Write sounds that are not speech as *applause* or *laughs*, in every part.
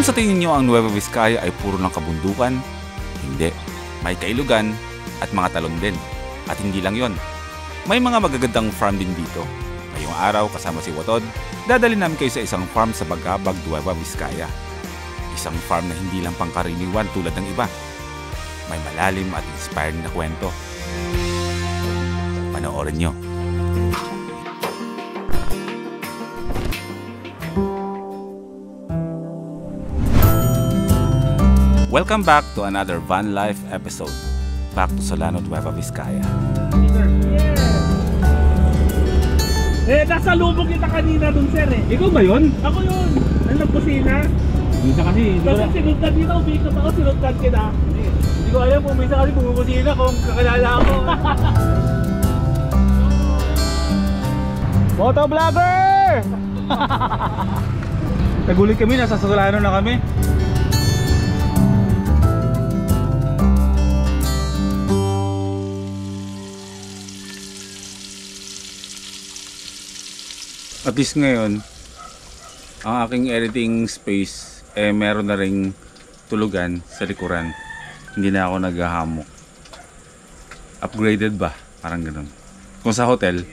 Kung sa tingin nyo ang Nueva Vizcaya ay puro ng kabundukan, hindi. May kailugan at mga talon din. At hindi lang yon. May mga magagandang farm din dito. Ngayong araw kasama si Watod, dadali namin kayo sa isang farm sa Bagabag, Nueva Vizcaya. Isang farm na hindi lang pangkaraniwan tulad ng iba. May malalim at inspiring na kwento. Panoorin nyo. Welcome back to another Van Life episode. Back to Solano, Nueva Vizcaya. Eh, nasa lubog kita kanina dun, sir eh. Ikaw ba yun? Ako yun. Ano nagkusina? Minsan kasi, hindi ko Kasi na- sinundan dito, umiikot ako, sinundan kita. Hindi ko alam kung minsan kasi bumukusina kung kakalala ako. Motovlogger! *laughs* Nagulit kami, nasa Solano na kami. At least ngayon, ang aking editing space eh meron na ring tulugan sa likuran. Hindi na ako naghahamok. Upgraded ba? Parang ganun. Kung sa hotel,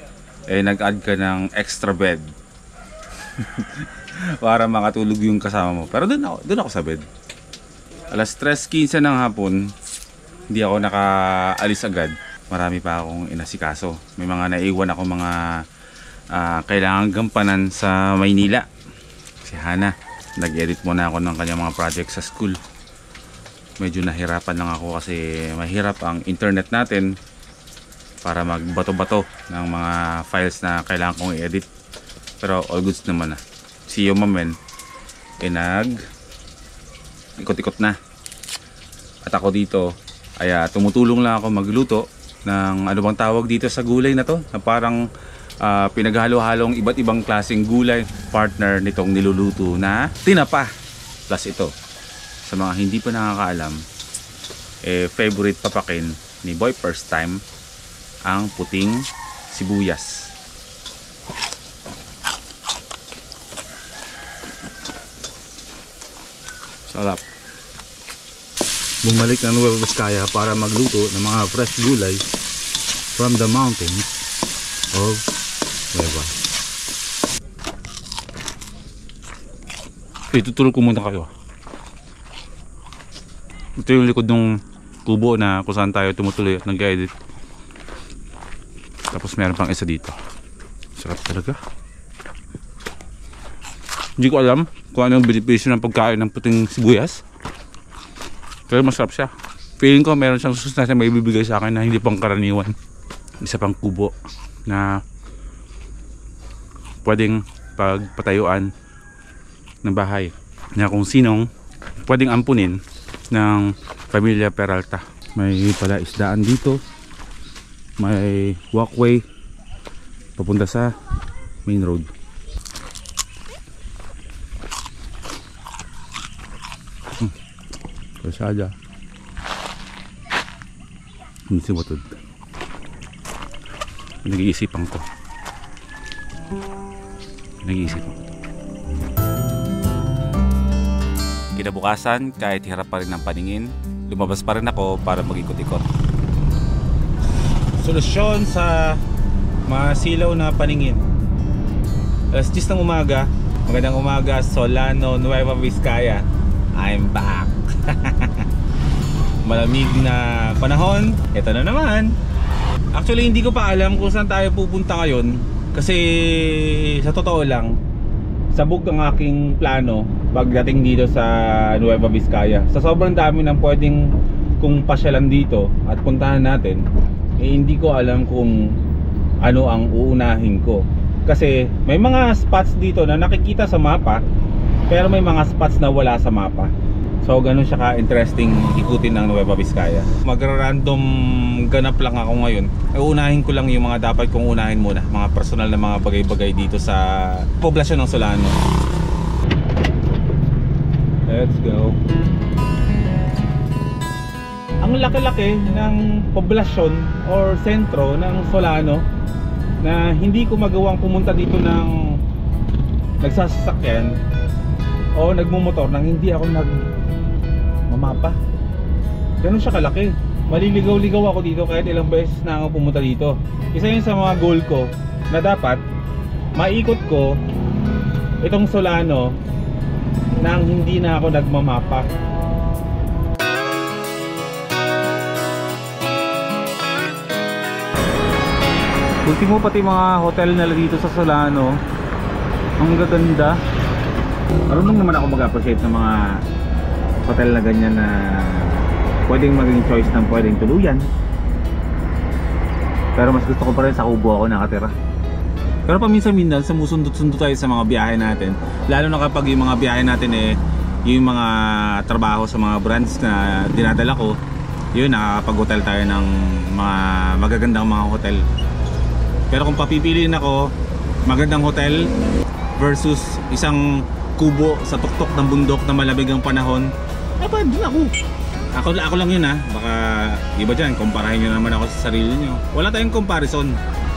eh nag-add ka ng extra bed. *laughs* Para makatulog yung kasama mo. Pero doon ako, doon ako sa bed. Alas 3.15 ng hapon, hindi ako nakaalis agad. Marami pa akong inasikaso. May mga naiwan ako mga ah, kailangan gampanan sa Maynila. Si Hana, nag-edit muna ako ng kanyang mga project sa school. Medyo nahirapan lang ako kasi mahirap ang internet natin para magbato-bato ng mga files na kailangan kong i-edit. Pero all goods naman na. Si Yomamen, eh nag ikot-ikot na. At ako dito, ay ah, tumutulong lang ako magluto ng ano bang tawag dito sa gulay na to na parang ah, pinaghalo-halong iba't ibang klaseng gulay partner nitong niluluto na tinapa. Plus ito sa mga hindi pa nakakaalam eh favorite papakin ni Boy First Time ang puting sibuyas. Sarap. Bumalik ng Nueva Vizcaya para magluto ng mga fresh gulay from the mountains of Nueva. Itutulog ko muna kayo. Ito yung likod ng kubo na kung saan tayo tumutuloy at nag-edit. Tapos meron pang isa dito. Sarap talaga. Hindi ko alam kung anong benepisyo ng pagkain ng puting sibuyas. Pero masarap siya. Feeling ko meron siyang susunod na may bibigay sa akin na hindi pang karaniwan. Isa pang kubo na pwedeng pagpatayuan ng bahay na kung sinong pwedeng ampunin ng pamilya Peralta. May pala isdaan dito. May walkway papunta sa main road. Kalsada. Hindi si Watod. Nag-iisipan ko. Nag-iisipan ko. Kinabukasan, kahit hirap pa rin ng paningin, lumabas pa rin ako para mag-ikot-ikot. Solusyon sa mga silaw na paningin. Alas 10 ng umaga, magandang umaga, Solano, Nueva Vizcaya. I'm back. *laughs* Malamig na panahon, ito na naman. Actually, hindi ko pa alam kung saan tayo pupunta ngayon. Kasi sa totoo lang, sabog ang aking plano pagdating dito sa Nueva Vizcaya. Sa sobrang dami ng pwedeng kung pasyalan dito at puntahan natin, eh hindi ko alam kung ano ang uunahin ko. Kasi may mga spots dito na nakikita sa mapa, pero may mga spots na wala sa mapa. So ganun siya ka-interesting ikutin ng Nueva Vizcaya. Magra-random ganap lang ako ngayon. Eh, Uunahin ko lang yung mga dapat kong unahin muna. Mga personal na mga bagay-bagay dito sa poblasyon ng Solano. Let's go. Ang laki-laki ng poblasyon or sentro ng Solano na hindi ko magawang pumunta dito ng nagsasakyan o nagmumotor nang hindi ako nag mamapa. Ganun siya kalaki. Maliligaw-ligaw ako dito kahit ilang beses na ako pumunta dito. Isa yun sa mga goal ko na dapat maikot ko itong Solano nang hindi na ako nagmamapa. Ultimo pati mga hotel nila dito sa Solano. Ang gaganda. Marunong naman ako mag-appreciate ng mga hotel na ganyan na pwedeng maging choice ng pwedeng tuluyan. Pero mas gusto ko pa rin sa Kubo ako nakatira. Pero paminsan-minsan sumusundot-sundot tayo sa mga biyahe natin. Lalo na kapag yung mga biyahe natin eh yung mga trabaho sa mga brands na dinadala ko. Yun, nakakapag-hotel tayo ng mga magagandang mga hotel. Pero kung papipiliin ako, magandang hotel versus isang kubo sa tuktok ng bundok na malamig ang panahon, pa din ako. Ako, ako lang yun ha. Baka iba dyan, kumparahin nyo naman ako sa sarili nyo. Wala tayong comparison.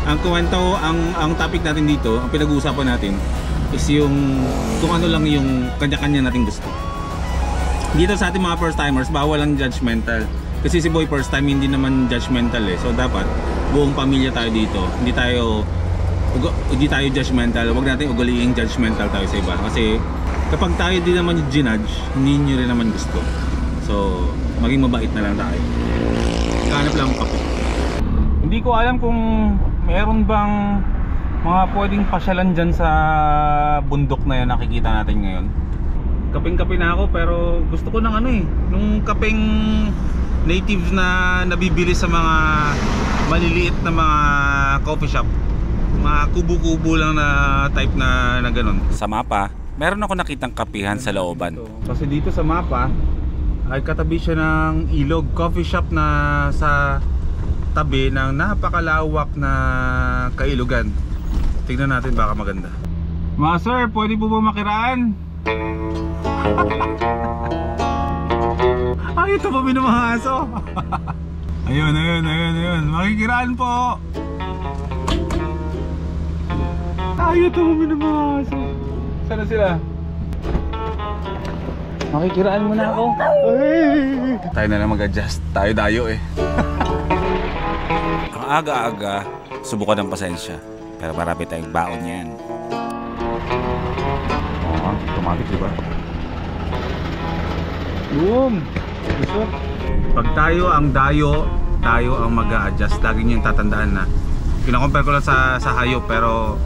Ang kwento, ang, ang topic natin dito, ang pinag-uusapan natin, is yung kung ano lang yung kanya-kanya nating gusto. Dito sa ating mga first timers, bawal ang judgmental. Kasi si Boy first time hindi naman judgmental eh. So dapat buong pamilya tayo dito. Hindi tayo hindi tayo judgmental. Huwag natin ugaliing judgmental tayo sa iba. Kasi kapag tayo din naman yung ginudge, hindi nyo rin naman gusto. So, maging mabait na lang tayo. Hanap lang kape. Hindi ko alam kung meron bang mga pwedeng pasyalan dyan sa bundok na yan nakikita natin ngayon. Kaping-kape na ako pero gusto ko ng ano eh, nung kapeng native na nabibili sa mga maliliit na mga coffee shop. Mga kubo-kubo lang na type na, na ganun. Sa mapa, meron ako nakitang kapihan sa looban. Kasi dito sa mapa ay katabi siya ng ilog coffee shop na sa tabi ng napakalawak na kailugan. Tingnan natin baka maganda. Mga sir, pwede po ba makiraan? *laughs* Ay, ito pa minamahaso. *laughs* ayun, ayun, ayun, ayun. Makikiraan po. Ay, ito pa minamahaso. Sana sila? Makikiraan mo na ako. Tayo na lang mag-adjust. Tayo dayo eh. *laughs* Ang aga-aga, subukan ng pasensya. Pero marami tayong baon yan. Oo, automatic diba? Boom! Gusto? Pag tayo ang dayo, tayo ang mag adjust Lagi nyo yung tatandaan na. Pinakompare ko lang sa, sa hayop pero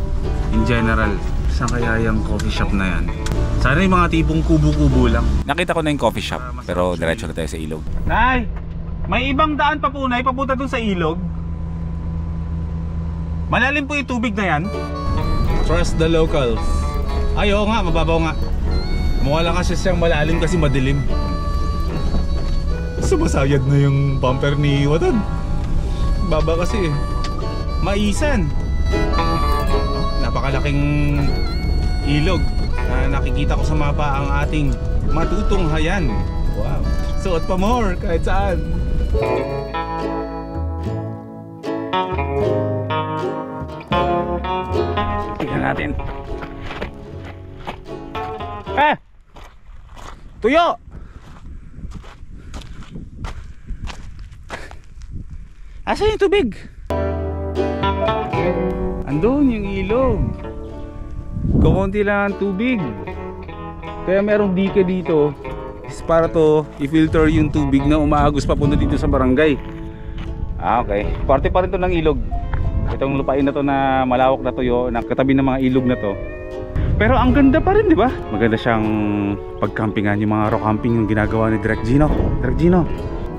in general, saan kaya yung coffee shop na yan? Sana yung mga tipong kubo-kubo lang. Nakita ko na yung coffee shop, pero diretso na tayo sa ilog. Nay! May ibang daan pa po, Nay, papunta dun sa ilog. Malalim po yung tubig na yan. Trust the locals. Ay, oo nga, mababaw nga. Mukha lang kasi siyang malalim kasi madilim. Sumasayad na yung bumper ni Watan. Baba kasi eh. Maisan. Napakalaking ilog na nakikita ko sa mapa ang ating matutunghayan. Wow. Suot pa more kahit saan. Tingnan natin. Eh! Tuyo! Asa yung tubig? Andun yung ilog. Kukunti lang ang tubig. Kaya merong dike dito is para to i-filter yung tubig na umaagos papunta dito sa barangay. Ah, okay. Parte pa rin to ng ilog. Itong lupain na to na malawak na tuyo, na katabi ng mga ilog na to. Pero ang ganda pa rin, di ba? Maganda siyang pagkampingan yung mga rock camping yung ginagawa ni Direk Gino. Direk Gino,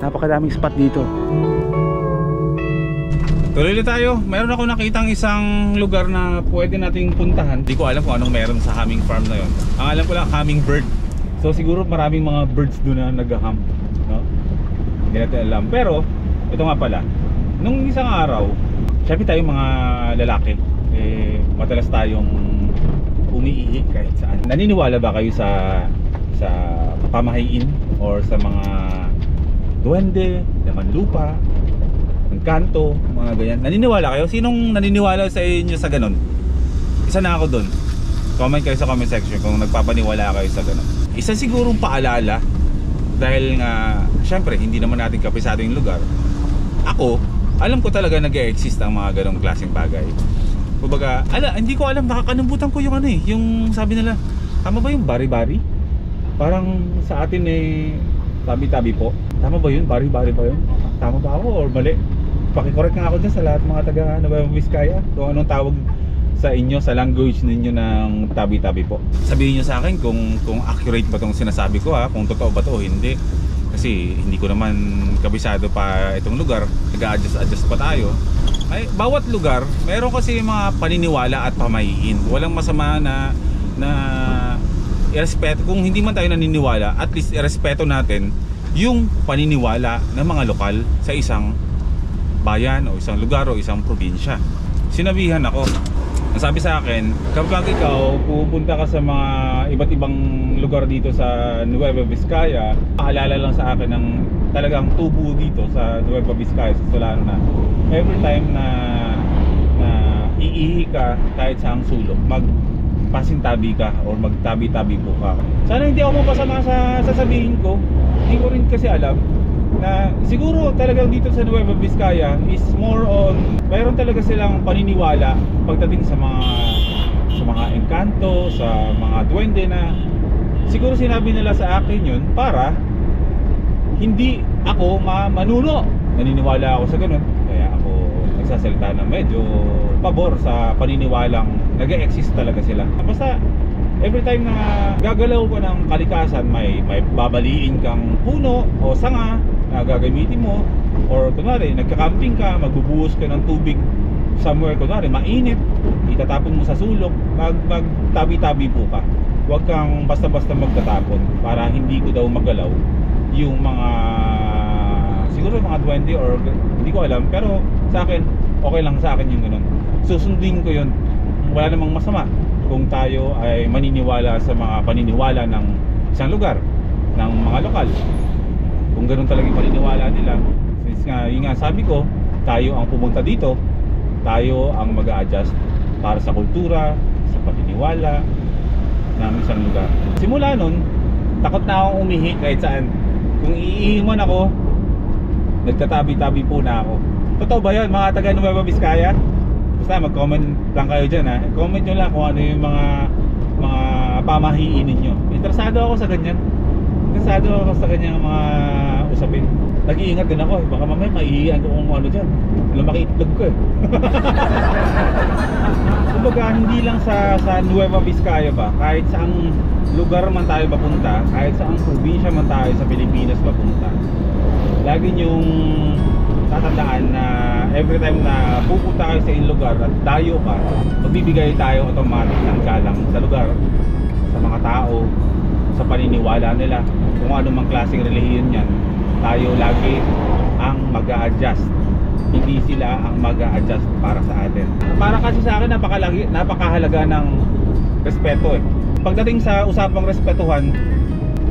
napakadaming spot dito. Tuloy tayo. Meron ako nakitang isang lugar na pwede nating puntahan. Hindi ko alam kung anong meron sa humming farm na yon. Ang alam ko lang hummingbird. So siguro maraming mga birds doon na nag-hum, no? Hindi natin alam. Pero ito nga pala, nung isang araw, syempre tayo mga lalaki, eh madalas tayong umiihi kahit saan. Naniniwala ba kayo sa sa pamahiin or sa mga duwende, laman lupa, kanto, mga ganyan. Naniniwala kayo? Sinong naniniwala sa inyo sa ganun? Isa na ako doon. Comment kayo sa comment section kung nagpapaniwala kayo sa ganun. Isa sigurong paalala dahil nga syempre hindi naman natin kapisado yung lugar. Ako, alam ko talaga nag-exist ang mga ganong klaseng bagay. Kumbaga, ala, hindi ko alam, nakakanubutan ko yung ano eh, yung sabi nila, tama ba yung bari-bari? Parang sa atin eh, tabi-tabi po. Tama ba yun? Bari-bari ba yun? Tama ba ako or mali? Pakicorrect nga ako dyan sa lahat mga taga Nueva Vizcaya. Kung anong tawag sa inyo, sa language ninyo ng tabi-tabi po. Sabihin nyo sa akin kung, kung accurate ba itong sinasabi ko ha, kung totoo ba to o hindi. Kasi hindi ko naman kabisado pa itong lugar. Nag-adjust-adjust pa tayo. Ay, bawat lugar, meron kasi mga paniniwala at pamahiin. Walang masama na na irespeto kung hindi man tayo naniniwala, at least irespeto natin yung paniniwala ng mga lokal sa isang bayan o isang lugar o isang probinsya. Sinabihan ako. Ang sabi sa akin, kapag ikaw pupunta ka sa mga iba't ibang lugar dito sa Nueva Vizcaya, paalala lang sa akin ng talagang tubo dito sa Nueva Vizcaya, sa Solano na every time na na iihi ka kahit sa ang sulok, mag pasintabi ka or magtabi-tabi po ka. Sana hindi ako mapasama sa sasabihin ko. Hindi ko rin kasi alam na siguro talagang dito sa Nueva Vizcaya is more on mayroon talaga silang paniniwala pagdating sa mga sa mga engkanto, sa mga duwende na siguro sinabi nila sa akin yun para hindi ako ma manuno. Naniniwala ako sa ganun. Kaya ako nagsasalita na medyo pabor sa paniniwalang nag-exist talaga sila. Basta every time na gagalaw ko ng kalikasan, may, may babaliin kang puno o sanga na gagamitin mo. Or kunwari nagka-camping ka, magbubuhos ka ng tubig somewhere. Kunwari mainit, itatapon mo sa sulok, mag magtabi-tabi po ka. Huwag kang basta-basta magtatapon para hindi ko daw magalaw yung mga siguro mga 20 or hindi ko alam. Pero sa akin okay lang sa akin yung ganun. Susundin ko yun. Wala namang masama kung tayo ay maniniwala sa mga paniniwala ng isang lugar ng mga lokal kung ganun talaga yung paniniwala nila since nga yun nga sabi ko tayo ang pumunta dito. Tayo ang mag adjust para sa kultura sa paniniwala ng isang lugar. Simula nun takot na akong umihi kahit saan. Kung iihiman ako nagtatabi-tabi po na ako. Totoo ba yun mga taga Nueva Vizcaya? basta mag-comment lang kayo dyan ha? Comment nyo lang kung ano yung mga mga pamahiin ninyo. Interesado ako sa ganyan interesado ako sa ganyan mga usapin. Nag-iingat din ako eh. baka mamaya maiiyan ko kung ano dyan. Lumaki itlog ko eh. *laughs* Kumbaga hindi lang sa sa Nueva Vizcaya ba kahit saang lugar man tayo papunta kahit saang probinsya man tayo sa Pilipinas papunta lagi yung tatandaan na every time na pupunta kayo sa inyong lugar at dayo ka magbibigay tayo automatic ng galang sa lugar sa mga tao sa paniniwala nila kung ano mang klaseng relihiyon yan. Tayo lagi ang mag adjust hindi sila ang mag adjust para sa atin. Para kasi sa akin napakalagi, napakahalaga ng respeto eh. Pagdating sa usapang respetuhan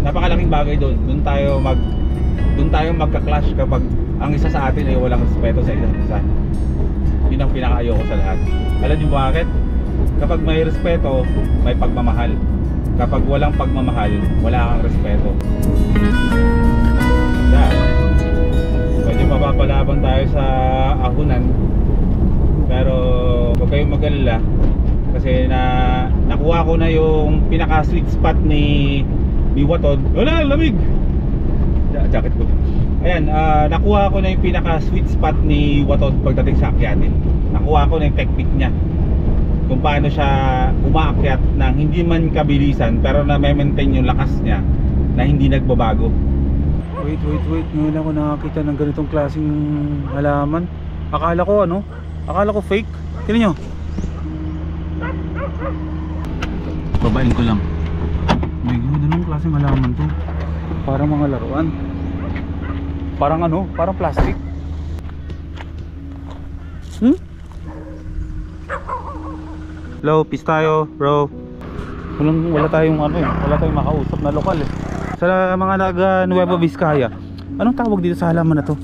napakalaking bagay doon. Doon tayo mag doon tayo magka-clash kapag ang isa sa atin ay walang respeto sa isa't isa. Yun ang pinakaayoko sa lahat. Alam niyo bakit? kapag may respeto may pagmamahal kapag walang pagmamahal wala kang respeto. Yeah. medyo mapapalaban tayo sa ahunan. Pero huwag kayong mag-alala. Kasi na nakuha ko na yung pinaka sweet spot ni ni Watod. Wala lamig! Ja- jacket ko. Ayan ah, nakuha ko na yung pinaka sweet spot ni Watod pagdating sa akyatin. Nakuha ko na yung technique niya kung paano siya umaakyat ng hindi man kabilisan pero na maintain yung lakas niya na hindi nagbabago Wait, wait, wait. Ngayon ako nakakita ng ganitong klaseng halaman. Akala ko ano? Akala ko fake. Tingnan nyo. Babain ko lang. May ganun klaseng halaman to. Parang mga laruan. Parang ano? Parang plastic. Hmm? Hello, peace tayo, bro. Walang, wala tayong ano eh. Wala tayong makausap na lokal eh. Sa mga naga Nueva Vizcaya, anong tawag dito sa halaman na to?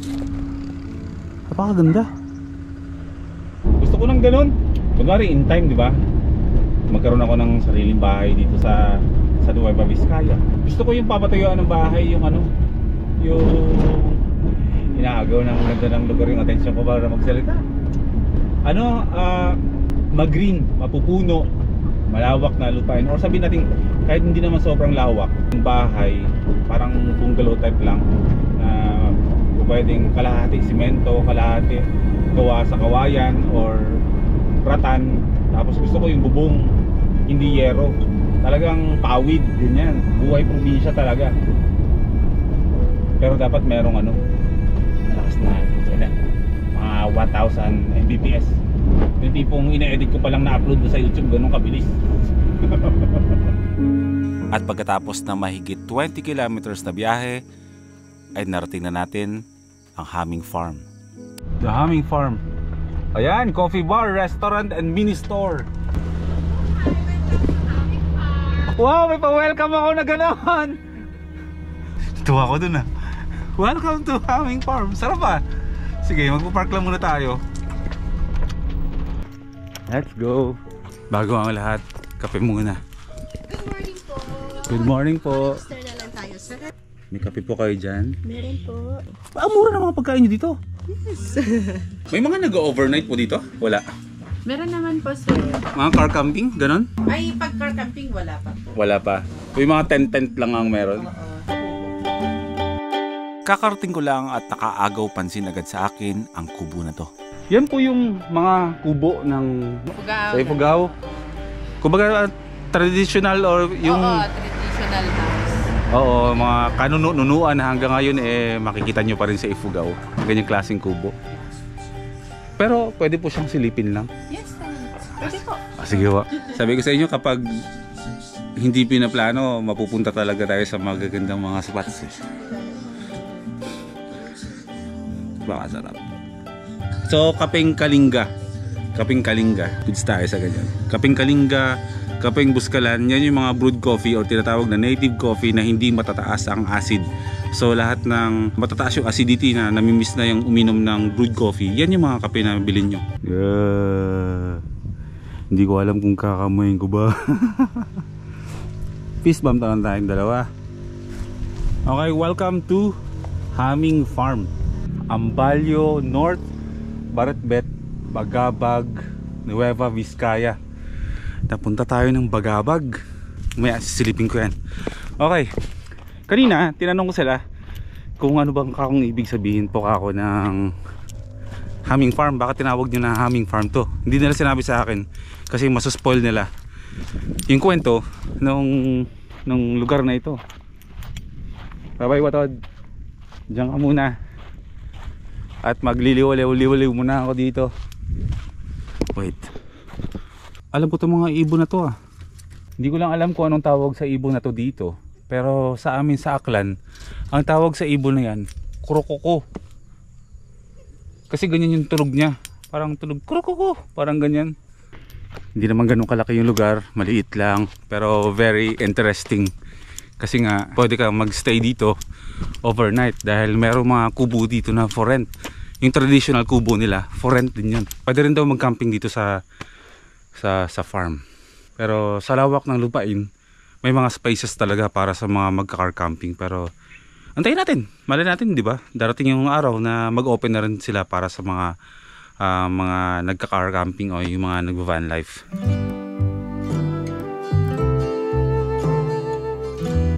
Napakaganda. gusto ko ng ganun kunwari in time di ba magkaroon ako ng sariling bahay dito sa sa Nueva Vizcaya. Gusto ko yung papatuyuan ng bahay, yung ano, yung inaagaw ng ganda ng lugar yung atensyon ko para magsalita. Ano, ah, mag-green, mapupuno, malawak na lupain or sabihin natin kahit hindi naman sobrang lawak yung bahay parang bungalow type lang na pwedeng kalahati simento kalahati gawa sa kawayan or pratan tapos gusto ko yung bubong hindi yero. Talagang pawid ganyan. Buhay probinsya talaga. Pero dapat merong ano malakas na internet mga 1000 Mbps yung tipong ina-edit ko pa lang na-upload sa YouTube ganun kabilis *laughs* At pagkatapos ng mahigit 20 kilometers na biyahe, ay narating na natin ang Humming Farm. The Humming Farm. Ayan, coffee bar, restaurant, and mini store. Wow, may pa-welcome ako na gano'n. Tuwa ko dun ah. Welcome to Humming Farm. Sarap ah. Sige, magpo-park lang muna tayo. Let's go. Bago ang lahat, kape muna. Good morning po. Good morning po. Sir na lang tayo, sir. May kape po kayo dyan. Meron po. Ang mura ng mga pagkain nyo dito. *laughs* May mga nag-overnight po dito? Wala. Meron naman po sir. Mga car camping, ganon? Ay, pag car camping wala pa po. Wala pa. May mga tent-tent lang ang meron. Kakarating ko lang at nakaagaw pansin agad sa akin ang kubo na to. Yan po yung mga kubo ng Pugaw. sa Ifugao. Kumbaga traditional or yung Oo, traditional house. Oo, mga kanununuan hanggang ngayon eh makikita nyo pa rin sa Ifugao. Ganyang klaseng kubo. Pero pwede po siyang silipin lang. Yes, sir. Pwede po. Ah, sige po. Sabi ko sa inyo kapag hindi pinaplano, mapupunta talaga tayo sa magagandang mga spots eh. Baka sarap. So, kapeng kalinga. Kapeng kalinga. Goods tayo sa ganyan. Kapeng kalinga, kapeng buskalan, yan yung mga brewed coffee or tinatawag na native coffee na hindi matataas ang acid. So, lahat ng matataas yung acidity na namimiss na yung uminom ng brewed coffee, yan yung mga kape na bilhin nyo. Yeah. Hindi ko alam kung kakamuhin ko ba. Peace bomb taon tayong dalawa. Okay, welcome to Humming Farm. Ambalyo North, Baratbet, Bagabag, Nueva Vizcaya. Napunta tayo ng Bagabag. May sisilipin ko yan. Okay. Kanina, tinanong ko sila kung ano bang kakong ibig sabihin po ako ng Humming Farm. Bakit tinawag nyo na Humming Farm to? Hindi nila sinabi sa akin kasi masuspoil nila yung kwento nung, nung lugar na ito. Bye-bye, Watod. Diyan ka muna. At magliliwaliw-liwaliw muna ako dito. Wait. Alam ko itong mga ibon na to ah. Hindi ko lang alam kung anong tawag sa ibon na to dito. Pero sa amin sa Aklan, ang tawag sa ibon na yan, kurokoko. Kasi ganyan yung tunog niya. Parang tunog kurokoko. Parang ganyan. Hindi naman ganun kalaki yung lugar. Maliit lang. Pero very interesting. Kasi nga, pwede ka magstay dito overnight dahil meron mga kubo dito na for rent. Yung traditional kubo nila, for rent din yun. Pwede rin daw mag-camping dito sa sa sa farm. Pero sa lawak ng lupain, may mga spaces talaga para sa mga magka-car camping pero antayin natin. Malay natin, 'di ba? Darating yung araw na mag-open na rin sila para sa mga ah, mga nagka-car camping o yung mga nagva-van life.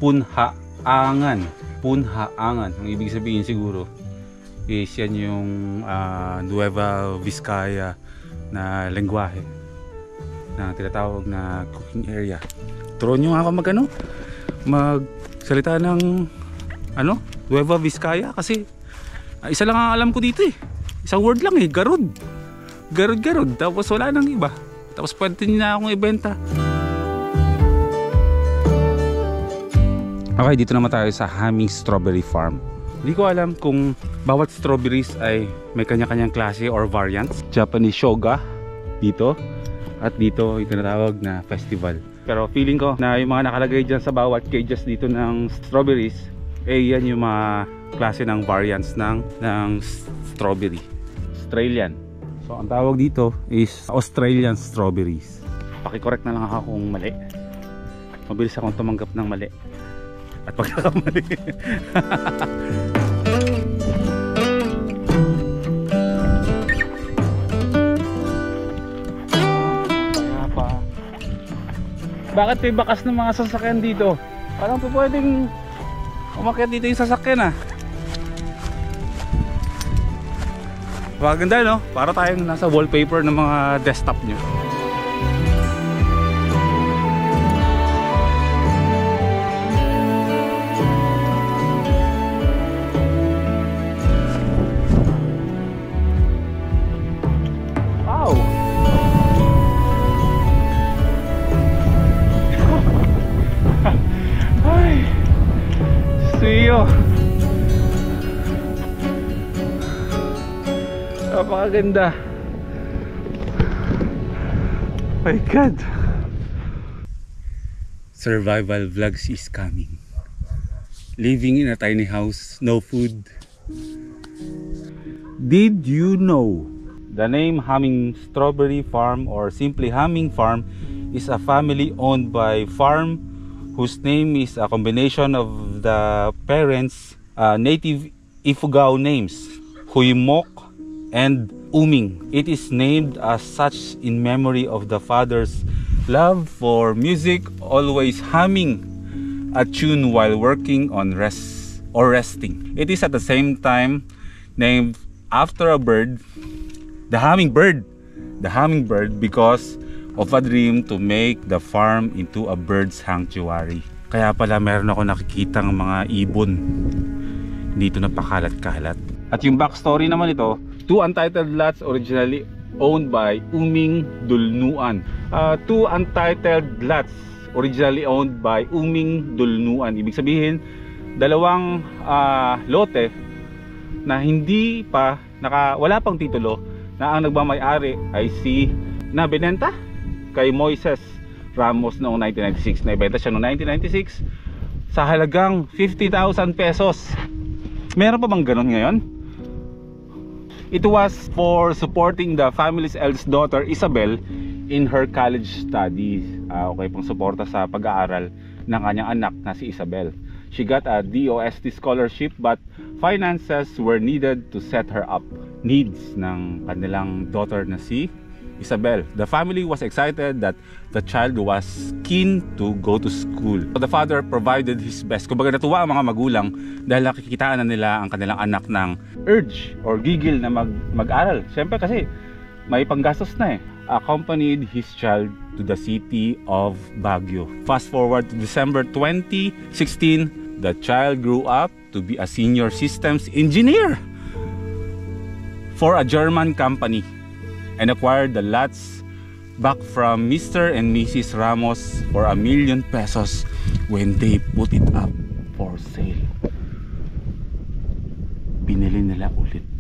Punhaangan. Punhaangan. Ang ibig sabihin siguro is yan yung ah, Nueva Vizcaya na lengguwahe na tinatawag na cooking area. Turuan nyo ako mag ano, magsalita ng ano, Nueva Vizcaya kasi ah, isa lang ang alam ko dito eh. Isang word lang eh, garod. Garod garod tapos wala nang iba. Tapos pwede na akong ibenta. Okay, dito naman tayo sa Hamming Strawberry Farm. Hindi ko alam kung bawat strawberries ay may kanya-kanyang klase or variants. Japanese shoga dito at dito yung tinatawag na festival. Pero feeling ko na yung mga nakalagay dyan sa bawat cages dito ng strawberries eh yan yung mga klase ng variants ng, ng strawberry. Australian. So ang tawag dito is Australian strawberries. Pakicorrect na lang ako kung mali. Mabilis akong tumanggap ng mali. At pagkakamali. Bakit may bakas ng mga sasakyan dito? Parang po pwedeng umakyat dito yung sasakyan ah. Maganda no? Para tayong nasa wallpaper ng mga desktop nyo. Napakaganda. My God. Survival vlogs is coming. Living in a tiny house, no food. Did you know the name Humming Strawberry Farm or simply Humming Farm is a family owned by farm whose name is a combination of the parents' uh, native Ifugao names, Huymok and Uming. It is named as such in memory of the father's love for music, always humming a tune while working on rest or resting. It is at the same time named after a bird, the hummingbird. The hummingbird because of a dream to make the farm into a bird sanctuary. Kaya pala meron ako nakikitang mga ibon dito na pakalat-kalat. At yung backstory naman ito, two untitled lots originally owned by Uming Dulnuan. Uh, two untitled lots originally owned by Uming Dulnuan. Ibig sabihin, dalawang ah, lote na hindi pa naka wala pang titulo na ang nagmamay-ari ay si na binenta kay Moises Ramos noong 1996. Naibenta siya noong 1996 sa halagang 50,000 pesos. Meron pa bang ganun ngayon? It was for supporting the family's eldest daughter Isabel in her college studies. Ah, okay, pang suporta sa pag-aaral ng kanyang anak na si Isabel. She got a DOST scholarship but finances were needed to set her up. Needs ng kanilang daughter na si Isabel. The family was excited that the child was keen to go to school. The father provided his best. Kumbaga natuwa ang mga magulang dahil nakikitaan na nila ang kanilang anak ng urge or gigil na mag mag-aral. Siyempre kasi may panggastos na eh. Accompanied his child to the city of Baguio. Fast forward to December 2016, the child grew up to be a senior systems engineer for a German company and acquired the lots back from Mr. and Mrs. Ramos for a million pesos when they put it up for sale. Binili nila ulit.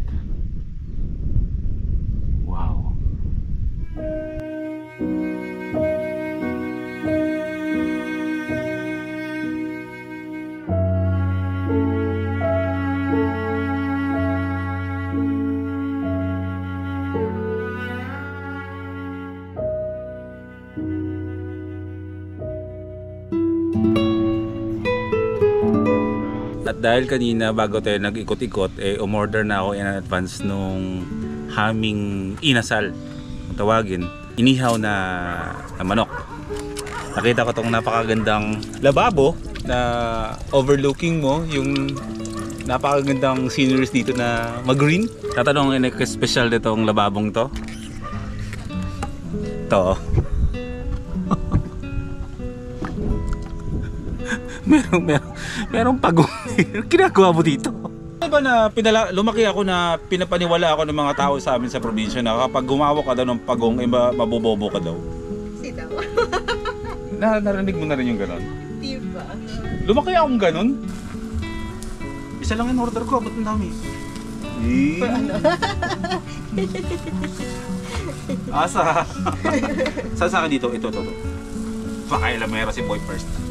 Dahil kanina bago tayo nag-ikot-ikot, eh umorder na ako in advance nung haming inasal. Kung tawagin, inihaw na, na manok. Nakita ko tong napakagandang lababo na overlooking mo yung napakagandang sceneries dito na mag-green. Tatanungin ko special nitong lababong to. To. *laughs* merong merong merong pagong *laughs* ginagawa mo dito. Ano ba na pinala, lumaki ako na pinapaniwala ako ng mga tao sa amin sa probinsya na kapag gumawa ka daw ng pagong eh ma- mabobobo ka daw. Si daw. *laughs* na, narinig mo na rin yung ganon Diba? lumaki akong ganon isa lang yung order ko ba't ang dami. Eh. asa? Saan sa akin dito? Ito ito ito. Pakailamera si boy first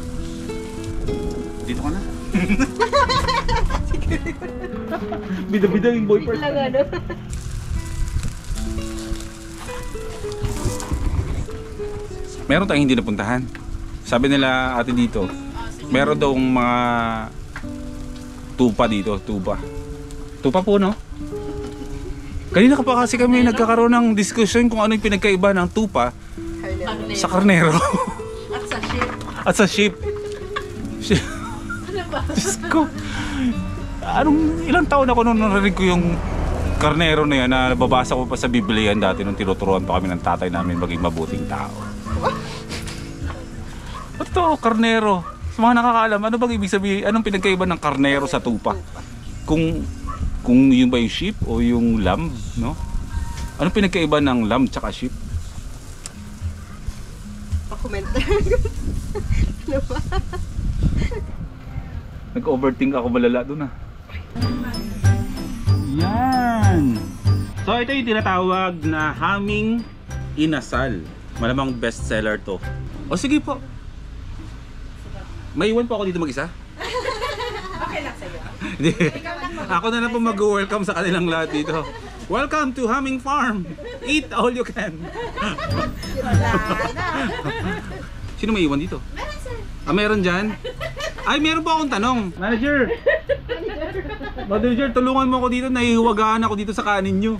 dito ka na *laughs* bida-bida yung boy first Lang ano. meron tayong hindi napuntahan. Sabi nila ate dito, meron daw mga tupa dito, tupa. Tupa po, no? Kanina ka pa kasi kami nagkakaroon ng discussion kung ano yung pinagkaiba ng tupa Carnel. sa karnero At sa ship. at sa sheep. *laughs* Diyos ko. Anong, ilang taon ako nung narinig ko yung karnero na yan na nababasa ko pa sa Biblia yan dati nung tinuturuan pa kami ng tatay namin maging mabuting tao. Ba't to, karnero? Sa mga nakakaalam, ano bang ibig sabihin, anong pinagkaiba ng karnero sa tupa? Kung kung yun ba yung sheep o yung lamb, no? Anong pinagkaiba ng lamb tsaka sheep? Pa-commenter. *laughs* ano ba? Nag-overthink ako malala doon ah. Yan! So ito yung tinatawag na haming inasal. Malamang bestseller to. O sige po. May iwan po ako dito mag-isa? *laughs* Okay lang sa'yo. *laughs* Ako na lang po mag-welcome sa kanilang lahat dito. Welcome to Humming Farm! Eat all you can! *laughs* Sino may iwan dito? Meron sir. Ah, meron dyan? Ay, meron pa akong tanong. Manager! Manager, tulungan mo ako dito. Nahihiwagaan ako dito sa kanin nyo.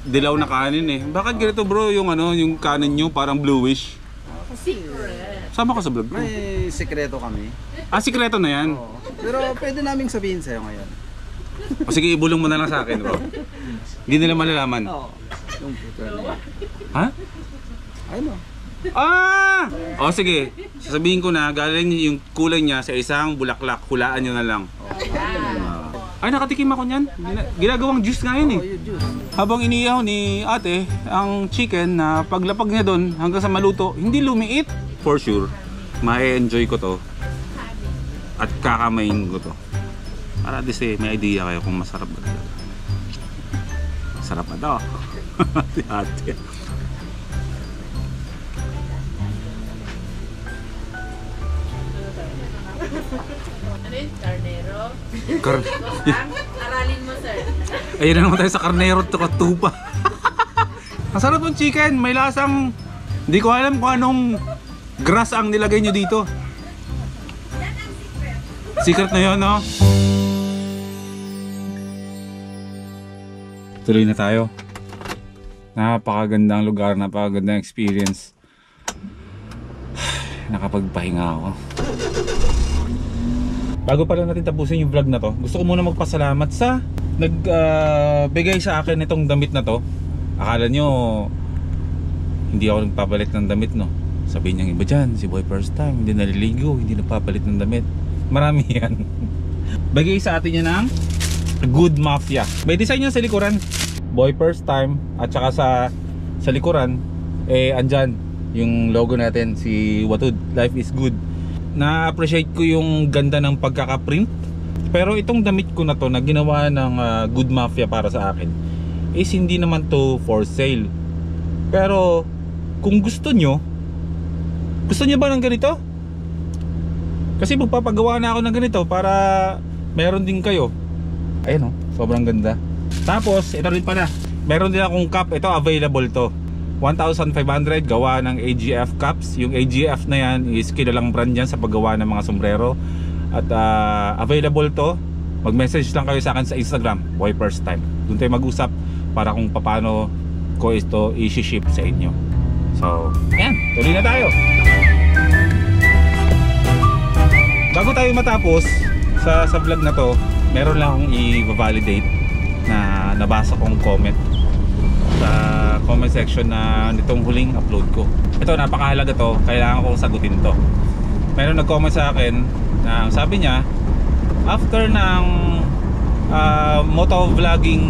Dilaw na kanin eh. Bakit ganito bro yung ano, yung kanin nyo parang bluish? Secret. Sama ka sa vlog ko. May sikreto kami. Ah, sikreto na yan. Oo. Pero pwede naming sabihin sa'yo ngayon. O sige, ibulong mo na lang sa akin bro. Hindi nila malalaman. Oo. Yung puto. Ha? Ano? Ah! O sige, sasabihin ko na galing yung kulay niya sa isang bulaklak. Hulaan nyo na lang. Ay, nakatikim ako niyan. Gina- ginagawang juice nga yun eh. Oh. Habang iniihaw ni ate ang chicken na paglapag niya doon hanggang sa maluto, hindi lumiit. For sure, ma-enjoy ko to at kakamain ko to. Para at least eh, may idea kayo kung masarap ba talaga. Sarap na *laughs* si ate. Ano yun? Carnero? Ang aralin mo, sir. Ayun na naman tayo sa karnero at tupa. *laughs* Ang sarap ng chicken, may lasang hindi ko alam kung anong grass ang nilagay nyo dito. Secret na yun, no? Tuloy na tayo. Napakagandang lugar, napakagandang experience. *sighs* Nakapagpahinga ako. Bago pala natin tapusin yung vlog na to, gusto ko muna magpasalamat sa nagbigay sa akin itong damit na to. Akala nyo hindi ako nagpapalit ng damit no. Sabihin niya iba dyan, si boy first time, hindi naliligo, hindi nagpapalit ng damit. Marami *laughs* yan. Bagay sa atin niya ng Good Mafia. May design yan sa likuran. Boy first time at saka sa sa likuran eh andyan yung logo natin si Watud Life is Good na-appreciate ko yung ganda ng pagkaka-print. Pero itong damit ko na to na ginawa ng ah, Good Mafia para sa akin is hindi naman to for sale. Pero kung gusto nyo gusto nyo ba ng ganito? kasi magpapagawa na ako ng ganito para meron din kayo. Ayun oh, sobrang ganda. Tapos ito rin pala. Meron din akong cup. Ito available to 1,500 gawa ng AGF cups. Yung AGF na yan is kilalang brand yan sa paggawa ng mga sombrero. At ah, available to. Mag-message lang kayo sa akin sa Instagram, Boy First Time. Doon tayo mag-usap para kung paano ko ito i-ship sa inyo. So, ayan, tuloy na tayo. Bago tayo matapos sa, sa vlog na to, meron lang akong i-validate na nabasa kong comment sa comment section na nitong huling upload ko. Ito, napakahalaga to. Kailangan kong sagutin to. Meron nag-comment sa akin na sabi niya, after ng uh, motovlogging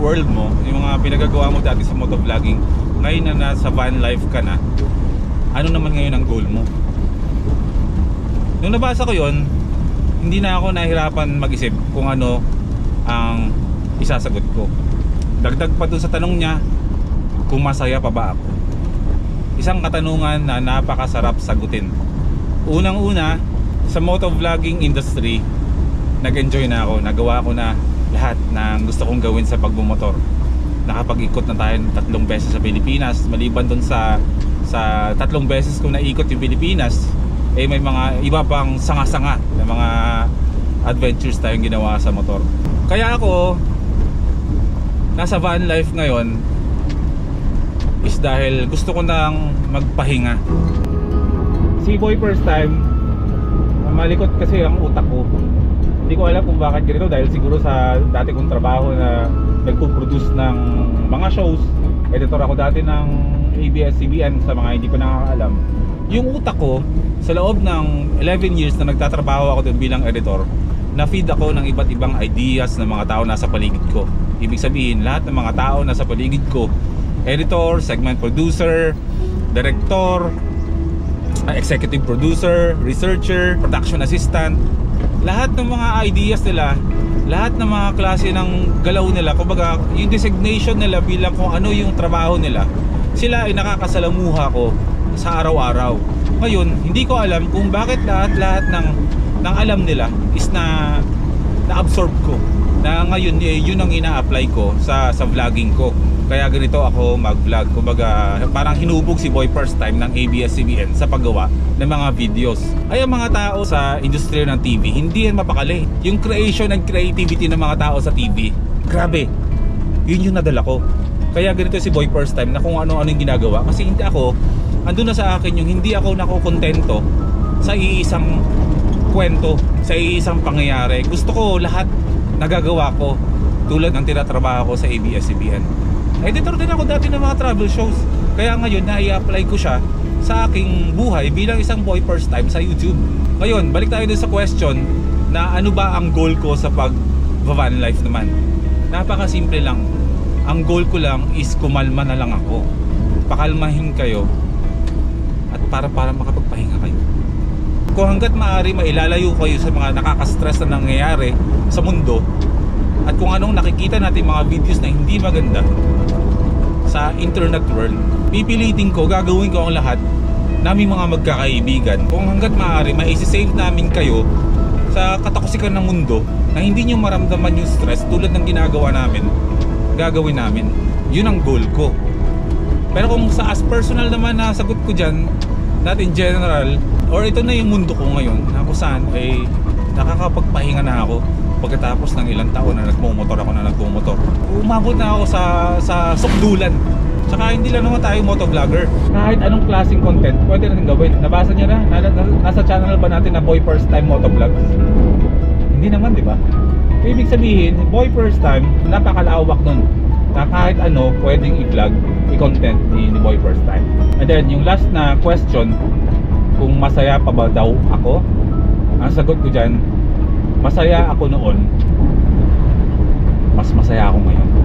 world mo, yung mga pinagagawa mo dati sa motovlogging, ngayon na nasa van life ka na, ano naman ngayon ang goal mo? Nung nabasa ko yon, hindi na ako nahirapan mag-isip kung ano ang isasagot ko. Dagdag pa dun sa tanong niya, kung masaya pa ba ako? Isang katanungan na napakasarap sagutin. Unang-una, sa motovlogging industry, nag-enjoy na ako. Nagawa ko na lahat ng gusto kong gawin sa pagbumotor. nakapag-ikot na tayo ng tatlong beses sa Pilipinas maliban dun sa sa tatlong beses ko naikot yung Pilipinas eh may mga iba pang sanga-sanga na mga adventures tayong ginawa sa motor kaya ako nasa van life ngayon is dahil gusto ko nang magpahinga. Si boy first time malikot kasi ang utak ko. Hindi ko alam kung bakit ganito dahil siguro sa dati kong trabaho na nagpo-produce ng mga shows editor ako dati ng ABS-CBN sa mga hindi pa nakakaalam. Yung utak ko sa loob ng 11 years na nagtatrabaho ako doon bilang editor na feed ako ng iba't ibang ideas ng mga tao nasa paligid ko. Ibig sabihin lahat ng mga tao nasa paligid ko. Editor, segment producer director executive producer, researcher, production assistant. Lahat ng mga ideas nila lahat ng mga klase ng galaw nila kumbaga yung designation nila bilang kung ano yung trabaho nila sila ay nakakasalamuha ko sa araw-araw. Ngayon hindi ko alam kung bakit lahat-lahat ng ng alam nila is na na-absorb ko. Na ngayon eh, yun ang ina-apply ko sa sa vlogging ko. Kaya ganito ako mag-vlog. Kumbaga parang hinubog si Boy first time ng ABS-CBN sa paggawa ng mga videos. Ay ang mga tao sa industriya ng TV hindi yan mapakali. Yung creation and creativity ng mga tao sa TV grabe. Yun yung nadala ko. Kaya ganito si Boy first time na kung ano-ano yung ginagawa. Kasi hindi ako andun na sa akin yung hindi ako nakokontento sa iisang kwento sa iisang pangyayari. Gusto ko lahat nagagawa ko tulad ng tinatrabaho ko sa ABS-CBN editor din ako dati ng mga travel shows. Kaya ngayon na i-apply ko siya sa aking buhay bilang isang boy first time sa YouTube. Ngayon balik tayo dun sa question na ano ba ang goal ko sa pag van life naman? Napakasimple lang. Ang goal ko lang is kumalma na lang ako. Pakalmahin kayo at para para makapagpahinga kayo kung hanggat maaari mailalayo kayo sa mga nakaka-stress na nangyayari sa mundo at kung anong nakikita natin mga videos na hindi maganda sa internet world pipilitin ko, gagawin ko ang lahat naming mga magkakaibigan. Kung hanggat maaari maisisave namin kayo sa katakusikan ng mundo na hindi nyo maramdaman yung stress tulad ng ginagawa namin gagawin namin. Yun ang goal ko. Pero kung sa as personal naman na sagot ko dyan not in general or ito na yung mundo ko ngayon na kung saan ay nakakapagpahinga na ako pagkatapos ng ilang taon na nagmumotor ako na nagmumotor umabot na ako sa sa sukdulan Tsaka hindi lang naman tayo motovlogger. Kahit anong klaseng content, pwede natin gawin. Nabasa niyo na? na- na- Nasa channel ba natin na Boy First Time Motovlogs? Hindi naman, di ba? Ibig sabihin, Boy First Time, napakalawak nun. Na kahit ano, pwedeng i-vlog, i-content ni, ni Boy First Time. And then, yung last na question, kung masaya pa ba daw ako? Ang sagot ko dyan, masaya ako noon. Mas masaya ako ngayon.